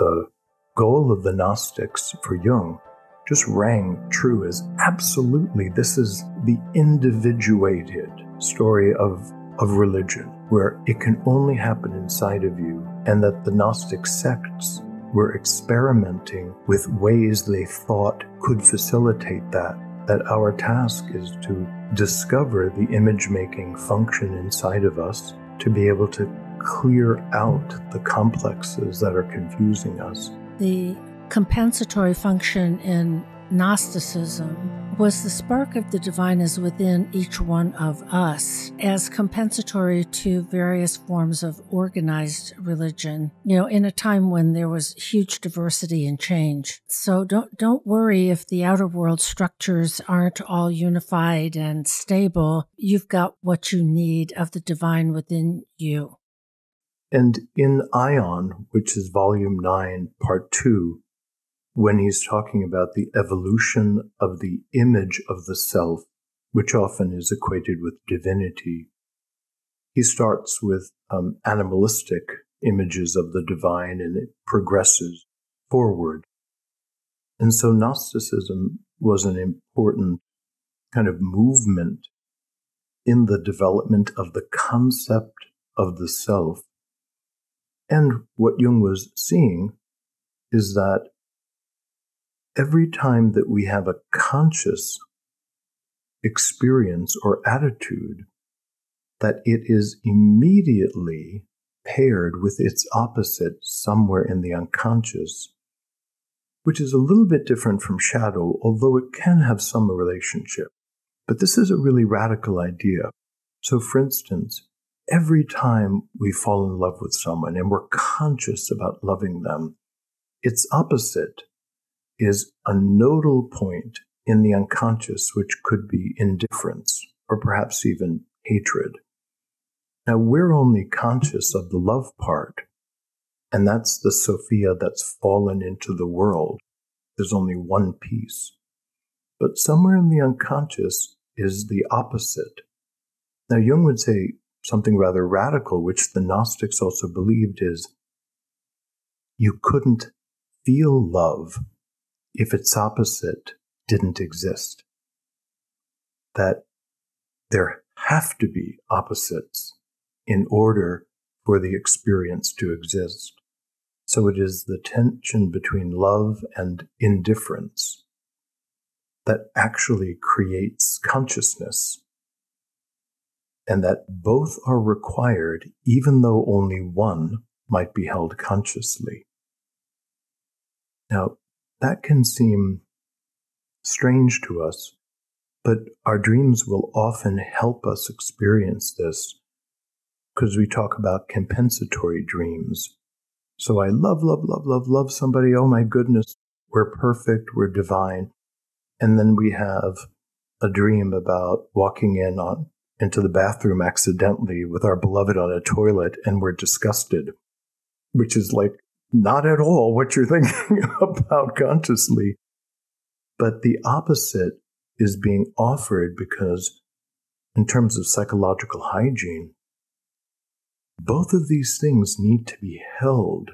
the goal of the Gnostics for Jung just rang true as absolutely this is the individuated story of, of religion, where it can only happen inside of you, and that the Gnostic sects were experimenting with ways they thought could facilitate that. That our task is to discover the image making function inside of us to be able to clear out the complexes that are confusing us. The compensatory function in Gnosticism was the spark of the divine is within each one of us as compensatory to various forms of organized religion, you know, in a time when there was huge diversity and change. So don't, don't worry if the outer world structures aren't all unified and stable. You've got what you need of the divine within you. And in Aion, which is volume 9, part 2, when he's talking about the evolution of the image of the self, which often is equated with divinity, he starts with um, animalistic images of the divine and it progresses forward. And so Gnosticism was an important kind of movement in the development of the concept of the self and what Jung was seeing is that every time that we have a conscious experience or attitude, that it is immediately paired with its opposite somewhere in the unconscious, which is a little bit different from shadow, although it can have some relationship. But this is a really radical idea. So, for instance, every time we fall in love with someone and we're conscious about loving them, its opposite is a nodal point in the unconscious, which could be indifference or perhaps even hatred. Now, we're only conscious of the love part, and that's the Sophia that's fallen into the world. There's only one piece. But somewhere in the unconscious is the opposite. Now, Jung would say something rather radical, which the Gnostics also believed is you couldn't feel love if its opposite didn't exist. That there have to be opposites in order for the experience to exist. So it is the tension between love and indifference that actually creates consciousness and that both are required even though only one might be held consciously. Now, that can seem strange to us, but our dreams will often help us experience this because we talk about compensatory dreams. So I love, love, love, love, love somebody. Oh my goodness, we're perfect, we're divine. And then we have a dream about walking in on into the bathroom accidentally with our beloved on a toilet and we're disgusted, which is like not at all what you're thinking about consciously. But the opposite is being offered because, in terms of psychological hygiene, both of these things need to be held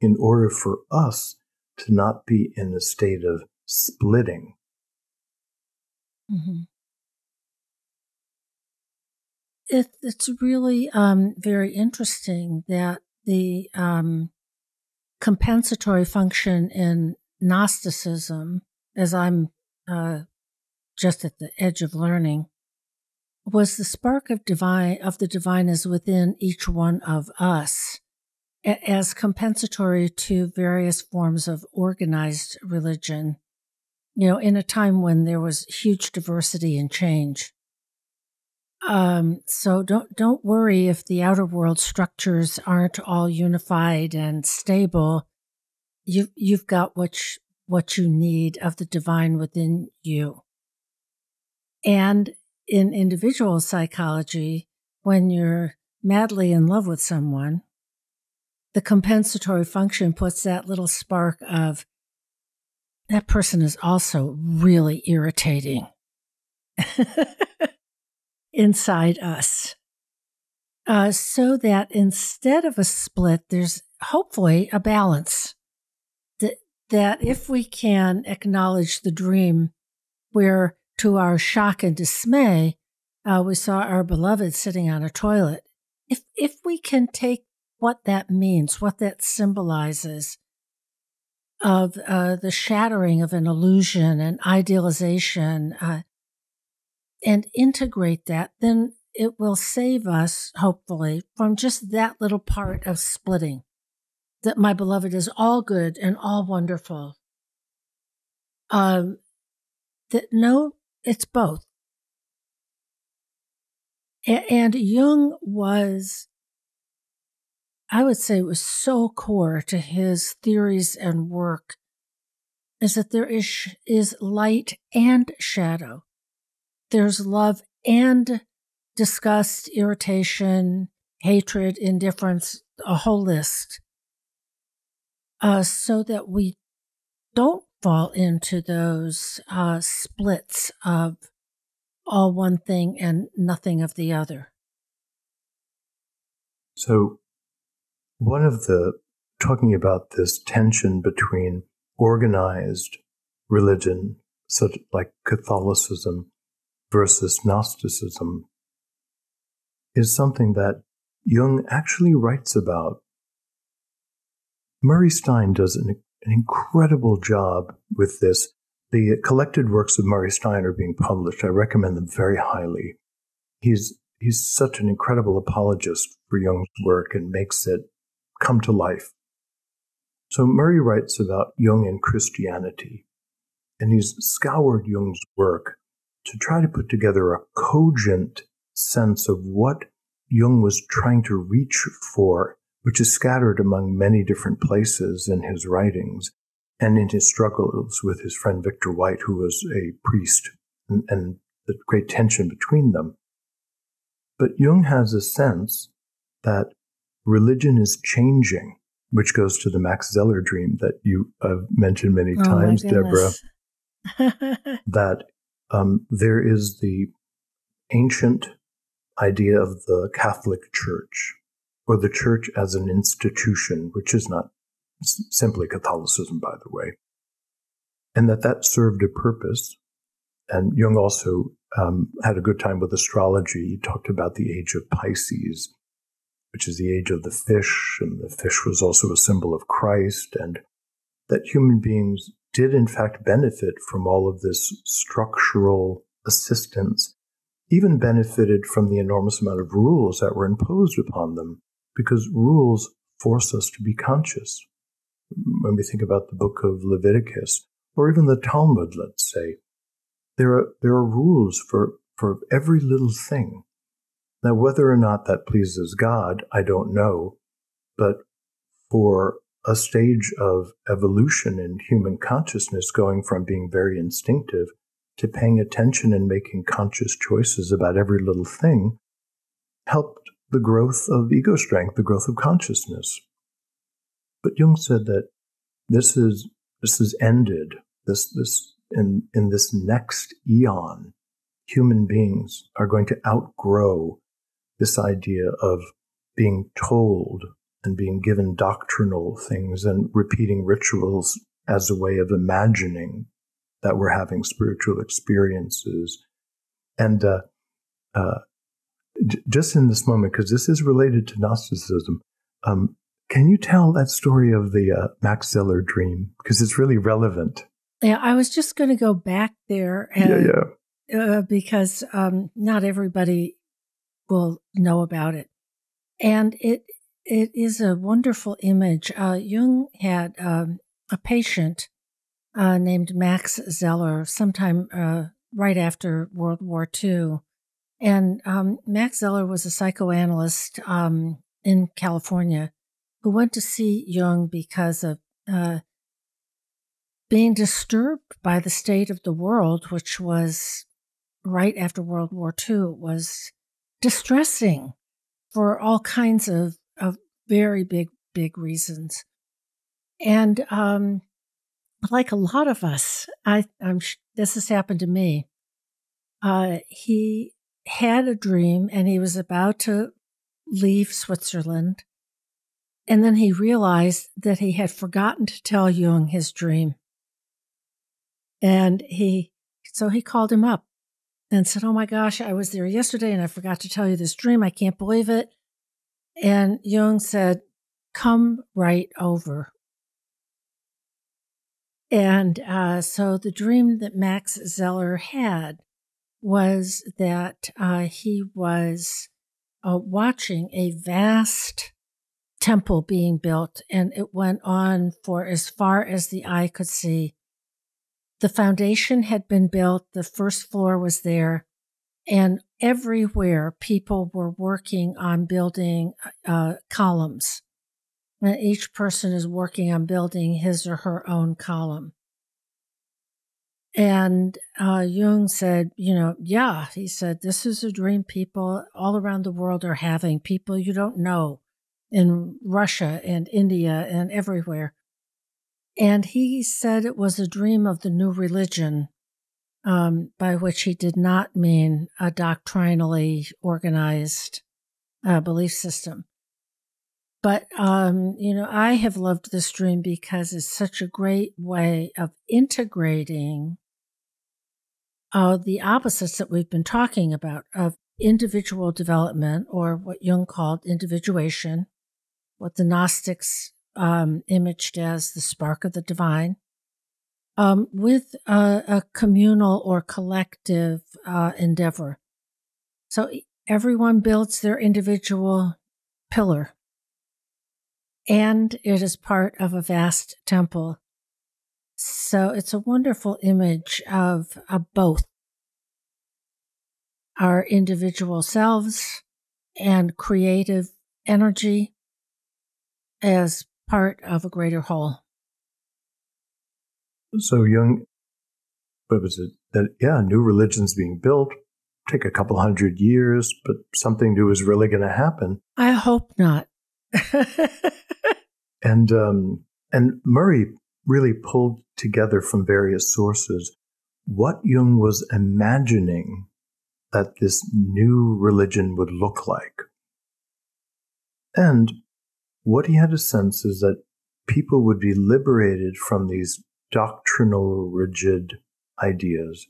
in order for us to not be in a state of splitting. Mm-hmm it, it's really um, very interesting that the um, compensatory function in Gnosticism, as I'm uh, just at the edge of learning, was the spark of divine of the divine is within each one of us as compensatory to various forms of organized religion you know in a time when there was huge diversity and change um, so don't don't worry if the outer world structures aren't all unified and stable. You you've got what sh- what you need of the divine within you. And in individual psychology, when you're madly in love with someone, the compensatory function puts that little spark of that person is also really irritating. inside us. Uh, so that instead of a split, there's hopefully a balance. that if we can acknowledge the dream where to our shock and dismay, uh, we saw our beloved sitting on a toilet. If, if we can take what that means, what that symbolizes of uh, the shattering of an illusion and idealization, uh, and integrate that, then it will save us, hopefully, from just that little part of splitting. That my beloved is all good and all wonderful. Um, that no, it's both. A- and Jung was, I would say, was so core to his theories and work is that there is, is light and shadow. There's love and disgust, irritation, hatred, indifference, a whole list, uh, so that we don't fall into those uh, splits of all one thing and nothing of the other. So, one of the talking about this tension between organized religion, such like Catholicism, versus Gnosticism, is something that Jung actually writes about. Murray Stein does an, an incredible job with this. The collected works of Murray Stein are being published. I recommend them very highly. He's he's such an incredible apologist for Jung's work and makes it come to life. So Murray writes about Jung and Christianity, and he's scoured Jung's work to try to put together a cogent sense of what Jung was trying to reach for, which is scattered among many different places in his writings and in his struggles with his friend Victor White, who was a priest, and, and the great tension between them. But Jung has a sense that religion is changing, which goes to the Max Zeller dream that you have mentioned many oh times, Deborah. that um, there is the ancient idea of the Catholic Church, or the church as an institution, which is not simply Catholicism, by the way, and that that served a purpose. And Jung also um, had a good time with astrology. He talked about the age of Pisces, which is the age of the fish, and the fish was also a symbol of Christ, and that human beings did in fact benefit from all of this structural assistance, even benefited from the enormous amount of rules that were imposed upon them, because rules force us to be conscious. When we think about the book of Leviticus, or even the Talmud, let's say, there are, there are rules for, for every little thing. Now, whether or not that pleases God, I don't know, but for a stage of evolution in human consciousness going from being very instinctive to paying attention and making conscious choices about every little thing helped the growth of ego strength, the growth of consciousness. But Jung said that this is this is ended. This this in in this next eon, human beings are going to outgrow this idea of being told and being given doctrinal things and repeating rituals as a way of imagining that we're having spiritual experiences. And uh, uh, j- just in this moment, because this is related to Gnosticism, um, can you tell that story of the uh, Max Zeller dream? Because it's really relevant. Yeah, I was just going to go back there. And, yeah, yeah. Uh, because um, not everybody will know about it. And it it is a wonderful image. Uh, Jung had um, a patient uh, named Max Zeller sometime uh, right after World War II. And um, Max Zeller was a psychoanalyst um, in California who went to see Jung because of uh, being disturbed by the state of the world, which was right after World War II, was distressing for all kinds of of very big, big reasons. And um, like a lot of us, I, I'm this has happened to me. Uh, he had a dream, and he was about to leave Switzerland, And then he realized that he had forgotten to tell Jung his dream. And he, so he called him up and said, Oh my gosh, I was there yesterday and I forgot to tell you this dream. I can't believe it. And Jung said, Come right over. And uh, so the dream that Max Zeller had was that uh, he was uh, watching a vast temple being built, and it went on for as far as the eye could see. The foundation had been built, the first floor was there, and everywhere people were working on building uh, columns. And each person is working on building his or her own column. And uh, Jung said, you know, yeah, he said, this is a dream people all around the world are having, people you don't know in Russia and India and everywhere. And he said it was a dream of the new religion, um, by which he did not mean a doctrinally organized uh, belief system. But, um, you know, I have loved this dream because it's such a great way of integrating uh, the opposites that we've been talking about of individual development or what Jung called individuation, what the Gnostics um, imaged as the spark of the divine, um, with a, a, communal or collective uh, endeavor. So everyone builds their individual pillar, and it is part of a vast temple so it's a wonderful image of, of both our individual selves and creative energy as part of a greater whole. So Jung, what was it? That yeah, new religions being built take a couple hundred years, but something new is really going to happen. I hope not. and um, and Murray really pulled together from various sources what Jung was imagining that this new religion would look like. And what he had a sense is that people would be liberated from these doctrinal, rigid ideas,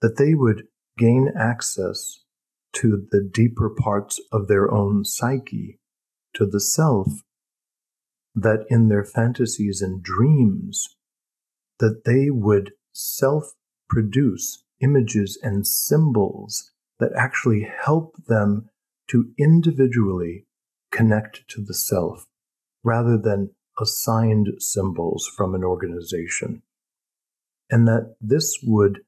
that they would gain access to the deeper parts of their own psyche, to the self, that in their fantasies and dreams that they would self produce images and symbols that actually help them to individually connect to the self rather than assigned symbols from an organization. And that this would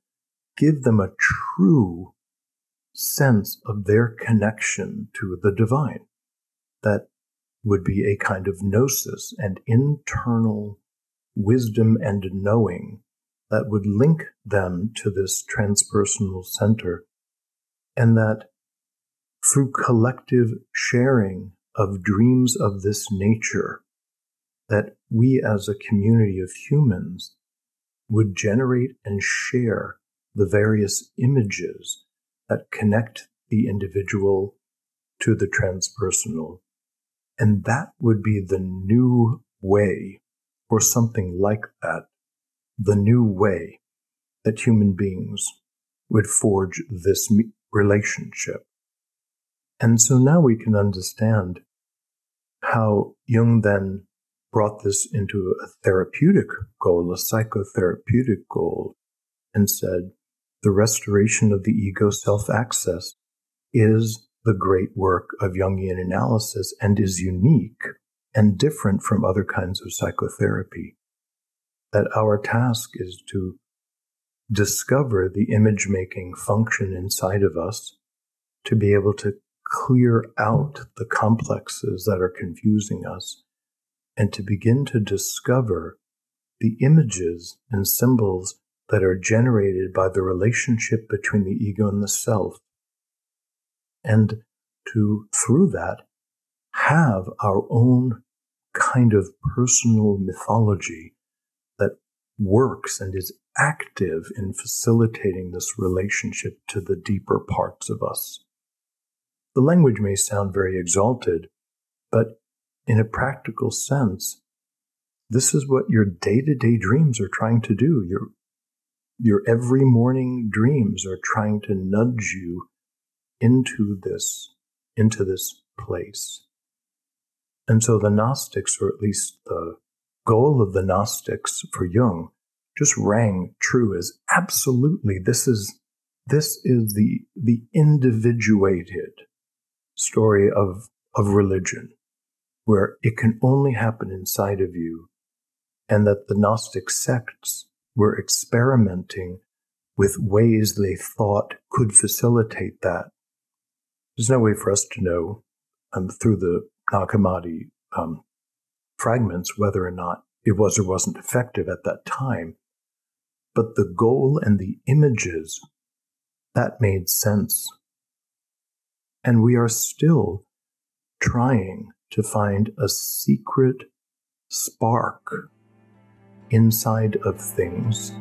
give them a true sense of their connection to the divine. That would be a kind of gnosis and internal wisdom and knowing that would link them to this transpersonal center, and that through collective sharing of dreams of this nature, that we as a community of humans would generate and share the various images that connect the individual to the transpersonal and that would be the new way, or something like that, the new way that human beings would forge this relationship. And so now we can understand how Jung then brought this into a therapeutic goal, a psychotherapeutic goal, and said the restoration of the ego self axis is the great work of Jungian analysis and is unique and different from other kinds of psychotherapy. That our task is to discover the image making function inside of us, to be able to clear out the complexes that are confusing us, and to begin to discover the images and symbols that are generated by the relationship between the ego and the self and to, through that, have our own kind of personal mythology that works and is active in facilitating this relationship to the deeper parts of us. The language may sound very exalted, but in a practical sense, this is what your day to day dreams are trying to do. Your, your every morning dreams are trying to nudge you into this, into this place. And so the Gnostics, or at least the goal of the Gnostics for Jung, just rang true as absolutely this is this is the the individuated story of of religion where it can only happen inside of you and that the gnostic sects were experimenting with ways they thought could facilitate that there's no way for us to know um, through the Nag Hammadi um, fragments whether or not it was or wasn't effective at that time but the goal and the images, that made sense. And we are still trying to find a secret spark inside of things